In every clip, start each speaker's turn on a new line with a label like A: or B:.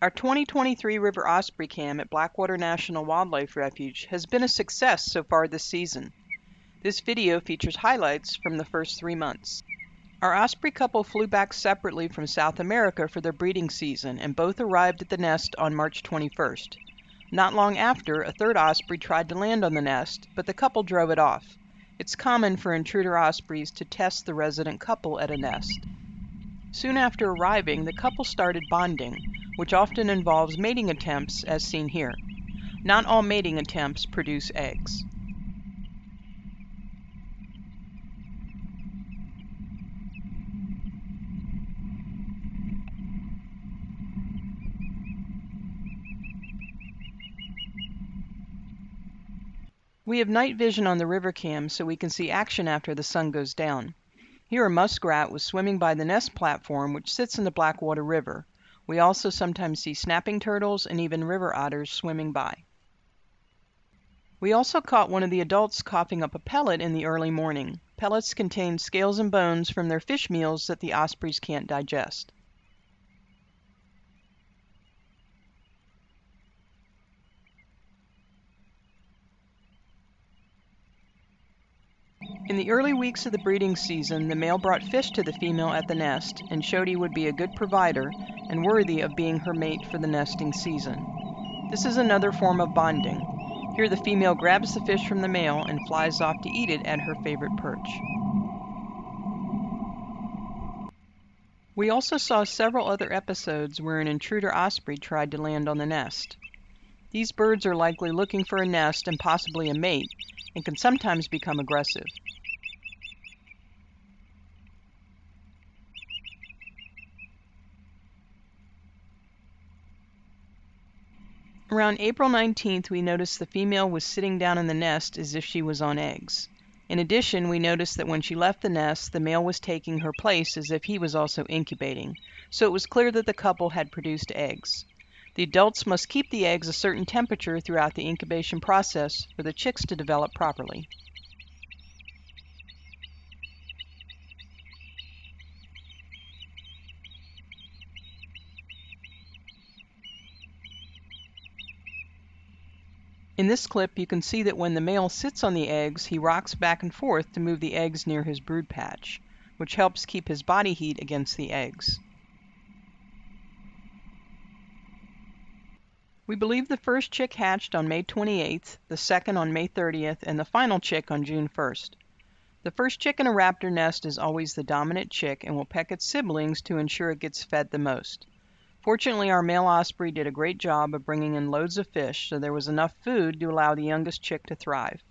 A: Our 2023 River Osprey Cam at Blackwater National Wildlife Refuge has been a success so far this season. This video features highlights from the first three months. Our osprey couple flew back separately from South America for their breeding season and both arrived at the nest on March 21st. Not long after, a third osprey tried to land on the nest, but the couple drove it off. It's common for intruder ospreys to test the resident couple at a nest. Soon after arriving, the couple started bonding, which often involves mating attempts as seen here. Not all mating attempts produce eggs. We have night vision on the river cam so we can see action after the sun goes down. Here a muskrat was swimming by the nest platform which sits in the Blackwater River. We also sometimes see snapping turtles and even river otters swimming by. We also caught one of the adults coughing up a pellet in the early morning. Pellets contain scales and bones from their fish meals that the ospreys can't digest. In the early weeks of the breeding season, the male brought fish to the female at the nest and showed he would be a good provider and worthy of being her mate for the nesting season. This is another form of bonding. Here the female grabs the fish from the male and flies off to eat it at her favorite perch. We also saw several other episodes where an intruder osprey tried to land on the nest. These birds are likely looking for a nest and possibly a mate, and can sometimes become aggressive. Around April 19th, we noticed the female was sitting down in the nest as if she was on eggs. In addition, we noticed that when she left the nest, the male was taking her place as if he was also incubating, so it was clear that the couple had produced eggs. The adults must keep the eggs a certain temperature throughout the incubation process for the chicks to develop properly. In this clip, you can see that when the male sits on the eggs, he rocks back and forth to move the eggs near his brood patch, which helps keep his body heat against the eggs. We believe the first chick hatched on May 28th, the second on May 30th, and the final chick on June 1st. The first chick in a raptor nest is always the dominant chick and will peck its siblings to ensure it gets fed the most. Fortunately, our male osprey did a great job of bringing in loads of fish, so there was enough food to allow the youngest chick to thrive.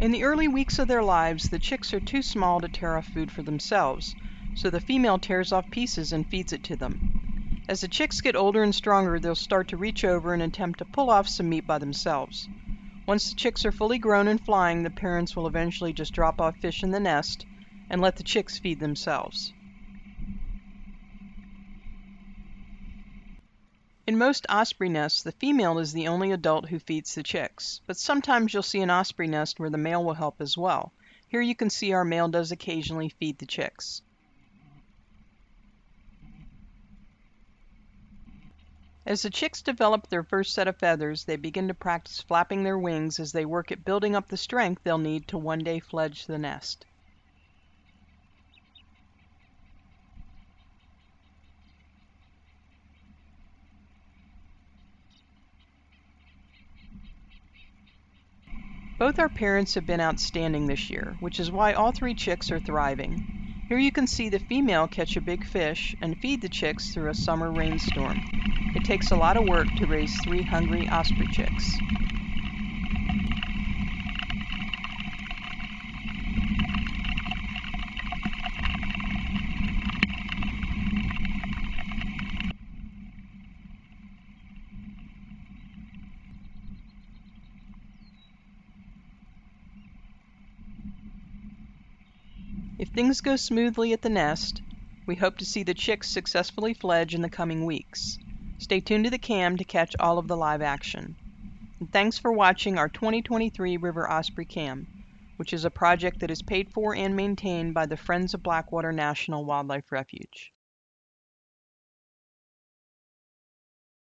A: In the early weeks of their lives, the chicks are too small to tear off food for themselves, so the female tears off pieces and feeds it to them. As the chicks get older and stronger, they'll start to reach over and attempt to pull off some meat by themselves. Once the chicks are fully grown and flying, the parents will eventually just drop off fish in the nest and let the chicks feed themselves. In most osprey nests, the female is the only adult who feeds the chicks, but sometimes you'll see an osprey nest where the male will help as well. Here you can see our male does occasionally feed the chicks. As the chicks develop their first set of feathers, they begin to practice flapping their wings as they work at building up the strength they'll need to one day fledge the nest. Both our parents have been outstanding this year, which is why all three chicks are thriving. Here you can see the female catch a big fish and feed the chicks through a summer rainstorm. It takes a lot of work to raise three hungry osprey chicks. If things go smoothly at the nest, we hope to see the chicks successfully fledge in the coming weeks. Stay tuned to the cam to catch all of the live action. And thanks for watching our 2023 River Osprey Cam, which is a project that is paid for and maintained by the Friends of Blackwater National Wildlife Refuge.